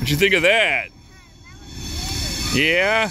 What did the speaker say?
What'd you think of that? Yeah?